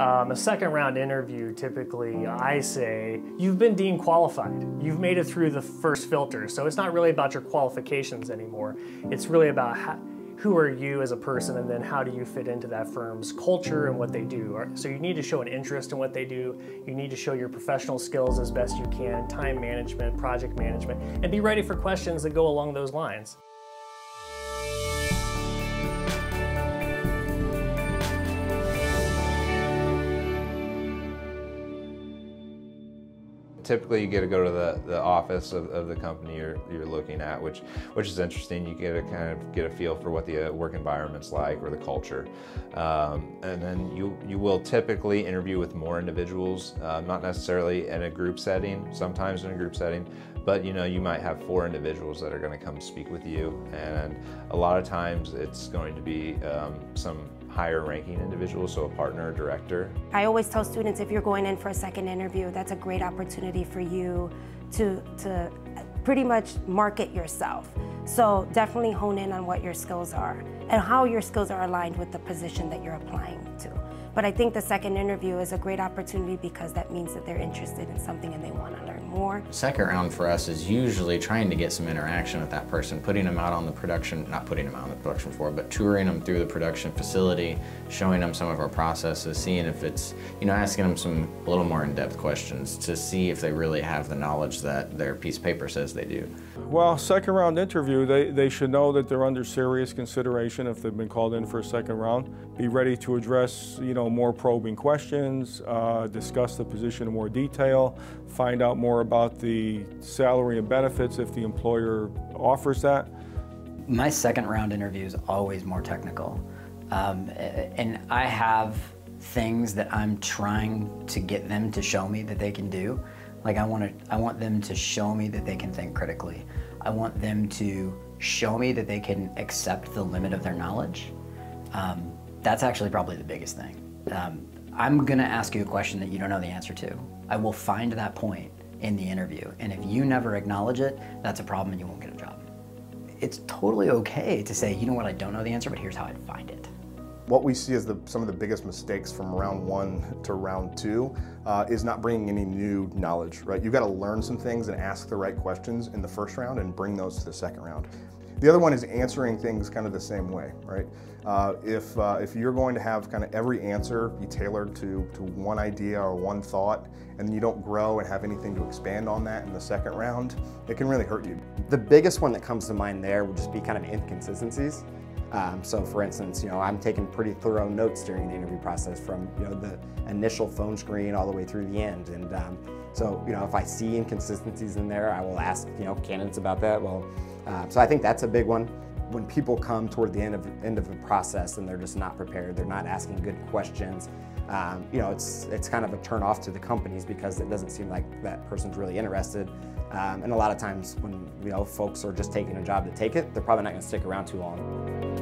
Um, a second round interview, typically, I say, you've been deemed qualified. You've made it through the first filter. So it's not really about your qualifications anymore. It's really about how, who are you as a person and then how do you fit into that firm's culture and what they do. So you need to show an interest in what they do. You need to show your professional skills as best you can, time management, project management, and be ready for questions that go along those lines. Typically you get to go to the, the office of, of the company you're, you're looking at, which, which is interesting. You get to kind of get a feel for what the uh, work environment's like or the culture. Um, and then you, you will typically interview with more individuals, uh, not necessarily in a group setting, sometimes in a group setting, but you know, you might have four individuals that are going to come speak with you. And a lot of times it's going to be um, some higher ranking individuals, so a partner, a director. I always tell students if you're going in for a second interview, that's a great opportunity for you to, to pretty much market yourself. So definitely hone in on what your skills are and how your skills are aligned with the position that you're applying to. But I think the second interview is a great opportunity because that means that they're interested in something and they want to learn more. Second round for us is usually trying to get some interaction with that person, putting them out on the production, not putting them out on the production floor, but touring them through the production facility, showing them some of our processes, seeing if it's, you know, asking them some a little more in-depth questions to see if they really have the knowledge that their piece of paper says they do. Well, second round interview, they, they should know that they're under serious consideration if they've been called in for a second round. Be ready to address, you know, more probing questions, uh, discuss the position in more detail, find out more about the salary and benefits if the employer offers that. My second round interview is always more technical. Um, and I have things that I'm trying to get them to show me that they can do. Like I want to, I want them to show me that they can think critically. I want them to show me that they can accept the limit of their knowledge. Um, that's actually probably the biggest thing. Um, I'm gonna ask you a question that you don't know the answer to. I will find that point in the interview, and if you never acknowledge it, that's a problem and you won't get a job. It's totally okay to say, you know what, I don't know the answer, but here's how I'd find it. What we see as the, some of the biggest mistakes from round one to round two uh, is not bringing any new knowledge, right? You've got to learn some things and ask the right questions in the first round and bring those to the second round. The other one is answering things kind of the same way, right? Uh, if, uh, if you're going to have kind of every answer be tailored to, to one idea or one thought, and you don't grow and have anything to expand on that in the second round, it can really hurt you. The biggest one that comes to mind there would just be kind of inconsistencies. Um, so for instance, you know, I'm taking pretty thorough notes during the interview process from, you know, the initial phone screen all the way through the end. And um, so, you know, if I see inconsistencies in there, I will ask, you know, candidates about that. Well, uh, so I think that's a big one. When people come toward the end of, end of the process and they're just not prepared, they're not asking good questions, um, you know, it's, it's kind of a turn off to the companies because it doesn't seem like that person's really interested. Um, and a lot of times when, you know, folks are just taking a job to take it, they're probably not gonna stick around too long.